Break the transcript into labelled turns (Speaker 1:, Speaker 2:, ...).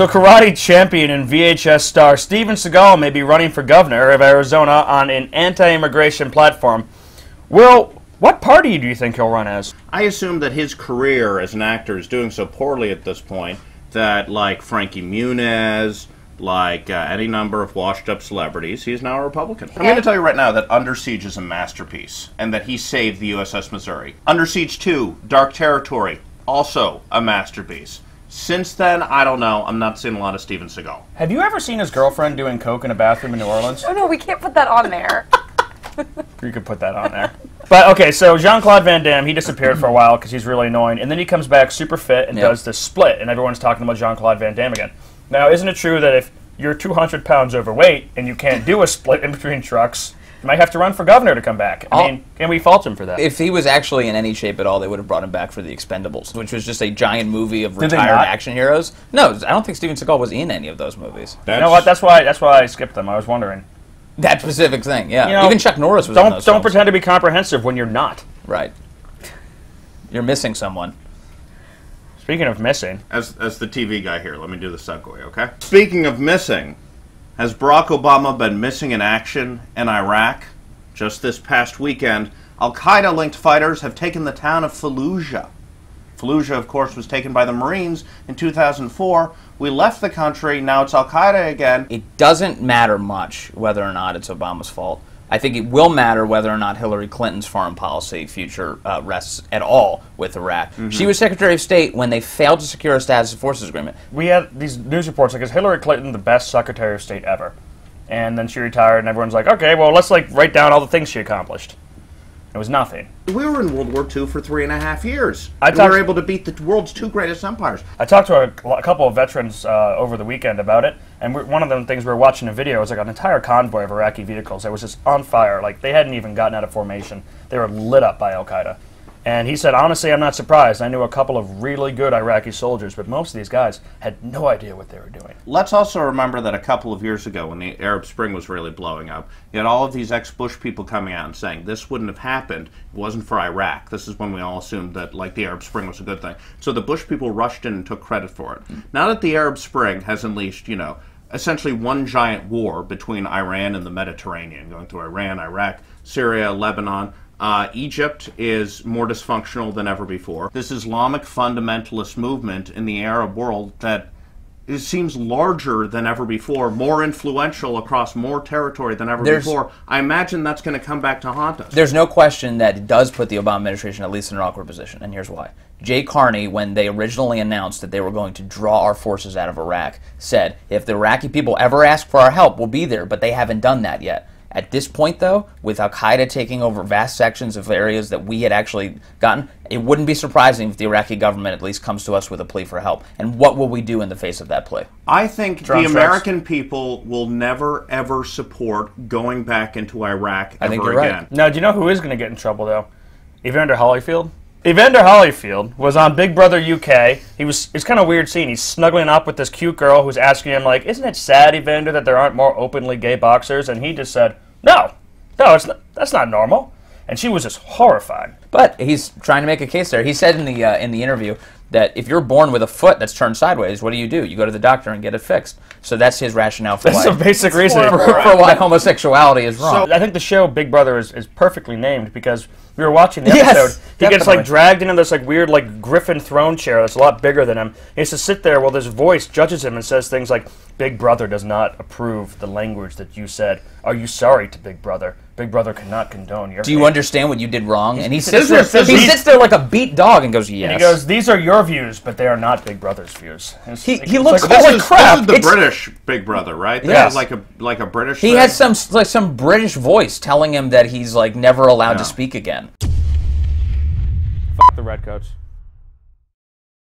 Speaker 1: So, karate champion and VHS star Steven Seagal may be running for governor of Arizona on an anti immigration platform. Will, what party do you think he'll run as?
Speaker 2: I assume that his career as an actor is doing so poorly at this point that, like Frankie Muniz, like uh, any number of washed up celebrities, he is now a Republican. I'm going to tell you right now that Under Siege is a masterpiece and that he saved the USS Missouri. Under Siege 2, Dark Territory, also a masterpiece. Since then, I don't know. I'm not seeing a lot of Steven Seagal.
Speaker 1: Have you ever seen his girlfriend doing coke in a bathroom in New Orleans?
Speaker 3: Oh no, we can't put that on there.
Speaker 1: You could put that on there. But okay, so Jean Claude Van Damme, he disappeared for a while because he's really annoying, and then he comes back super fit and
Speaker 4: Yep.
Speaker 1: does this split, and everyone's talking about Jean Claude Van Damme again. Now, isn't it true that if you're 200 pounds overweight and you can't do a split in between trucks, you might have to run for governor to come back? I
Speaker 4: I'll-
Speaker 1: mean, can we fault him for that?
Speaker 4: If he was actually in any shape at all, they would have brought him back for The Expendables, which was just a giant movie of
Speaker 1: Did
Speaker 4: retired action heroes. No, I don't think Steven Seagal was in any of those movies.
Speaker 1: you know what? That's why. That's why I skipped them. I was wondering.
Speaker 4: That specific thing, yeah.
Speaker 1: You know,
Speaker 4: Even Chuck Norris was
Speaker 1: Don't
Speaker 4: those
Speaker 1: don't
Speaker 4: films.
Speaker 1: pretend to be comprehensive when you're not.
Speaker 4: Right. You're missing someone.
Speaker 1: Speaking of missing,
Speaker 2: As, as the TV guy here, let me do the segue, okay? Speaking of missing, has Barack Obama been missing in action in Iraq? Just this past weekend, Al Qaeda linked fighters have taken the town of Fallujah. Fallujah, of course, was taken by the Marines in 2004. We left the country, now it's Al Qaeda again.
Speaker 4: It doesn't matter much whether or not it's Obama's fault. I think it will matter whether or not Hillary Clinton's foreign policy future uh, rests at all with Iraq.
Speaker 1: Mm-hmm.
Speaker 4: She was Secretary of State when they failed to secure a status of forces agreement.
Speaker 1: we had these news reports like, is Hillary Clinton the best Secretary of State ever? And then she retired, and everyone's like, okay, well, let's like write down all the things she accomplished. It was nothing.
Speaker 2: We were in World War II for three and a half years.
Speaker 1: I
Speaker 2: and we were able to beat the world's two greatest empires.
Speaker 1: I talked to a, a couple of veterans uh, over the weekend about it, and one of the things we were watching a video was like an entire convoy of Iraqi vehicles that was just on fire. Like they hadn't even gotten out of formation; they were lit up by Al Qaeda. And he said, honestly, I'm not surprised. I knew a couple of really good Iraqi soldiers, but most of these guys had no idea what they were doing.
Speaker 2: Let's also remember that a couple of years ago, when the Arab Spring was really blowing up, you had all of these ex Bush people coming out and saying this wouldn't have happened if it wasn't for Iraq. This is when we all assumed that, like, the Arab Spring was a good thing. So the Bush people rushed in and took credit for it. Now that the Arab Spring has unleashed, you know, essentially one giant war between Iran and the Mediterranean, going through Iran, Iraq, Syria, Lebanon. Uh, Egypt is more dysfunctional than ever before. This Islamic fundamentalist movement in the Arab world that it seems larger than ever before, more influential across more territory than ever
Speaker 4: There's-
Speaker 2: before. I imagine that's going to come back to haunt us.
Speaker 4: There's no question that it does put the Obama administration at least in an awkward position, and here's why. Jay Carney, when they originally announced that they were going to draw our forces out of Iraq, said, if the Iraqi people ever ask for our help, we'll be there, but they haven't done that yet. At this point, though, with Al Qaeda taking over vast sections of areas that we had actually gotten, it wouldn't be surprising if the Iraqi government at least comes to us with a plea for help. And what will we do in the face of that plea?
Speaker 2: I think
Speaker 1: Drone
Speaker 2: the
Speaker 1: strikes.
Speaker 2: American people will never ever support going back into Iraq
Speaker 4: I
Speaker 2: ever
Speaker 4: think you're right.
Speaker 2: again.
Speaker 1: Now, do you know who is going to get in trouble though? Evander Holyfield. Evander Holyfield was on Big Brother UK. He was it's kind of weird scene. He's snuggling up with this cute girl who's asking him like, "Isn't it sad, Evander, that there aren't more openly gay boxers?" And he just said, "No, no, it's not, that's not normal." And she was just horrified.
Speaker 4: But he's trying to make a case there. He said in the uh, in the interview that if you're born with a foot that's turned sideways, what do you do? You go to the doctor and get it fixed. So that's his rationale for
Speaker 1: That's
Speaker 4: why,
Speaker 1: the basic reason.
Speaker 4: for, for why homosexuality is wrong.
Speaker 1: I think the show Big Brother is, is perfectly named because we were watching the
Speaker 4: Yes,
Speaker 1: episode. he gets like dragged into this like weird like griffin throne chair that's a lot bigger than him. He has to sit there while this voice judges him and says things like, "Big Brother does not approve the language that you said. Are you sorry to Big Brother? Big Brother cannot condone your."
Speaker 4: do you
Speaker 1: hate."
Speaker 4: understand what you did wrong? And he sits there,
Speaker 1: is- this
Speaker 4: he sits there like a beat dog and goes, yes.
Speaker 1: And he goes, "These are your views, but they are not Big Brother's views." It's-
Speaker 4: He-
Speaker 1: it's
Speaker 4: he looks
Speaker 1: like,
Speaker 2: This
Speaker 4: Holy
Speaker 2: is,
Speaker 4: crap,
Speaker 2: this is the
Speaker 4: it's-
Speaker 2: British Big Brother, right? This
Speaker 4: Yes.
Speaker 2: like a like a British.
Speaker 4: he
Speaker 2: thing.
Speaker 4: has some like some British voice telling him that he's like never allowed
Speaker 2: Yeah.
Speaker 4: to speak again.
Speaker 1: Fuck the redcoats.